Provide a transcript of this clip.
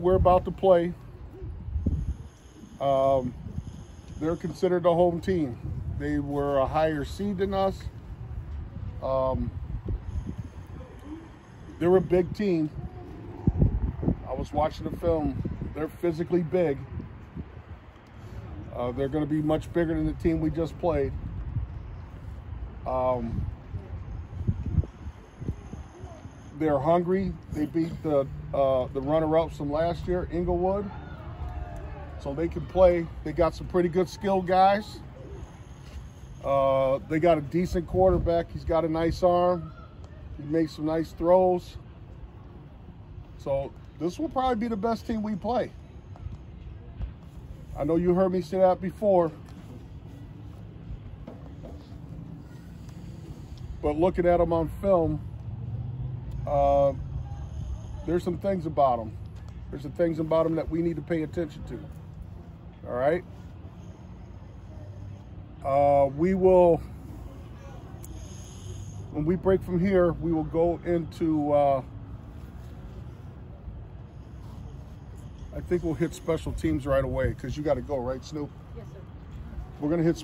we're about to play, um, they're considered a home team. They were a higher seed than us. Um, they're a big team. I was watching the film. They're physically big. Uh, they're going to be much bigger than the team we just played. Um, they're hungry. They beat the uh, the runner-ups from last year, Inglewood. So they can play. They got some pretty good skilled guys. Uh, they got a decent quarterback. He's got a nice arm. He makes some nice throws. So this will probably be the best team we play. I know you heard me say that before. But looking at them on film, uh, there's some things about them. There's some things about them that we need to pay attention to. All right. Uh, we will, when we break from here, we will go into, uh, I think we'll hit special teams right away because you got to go, right, Snoop? Yes, sir. We're going to hit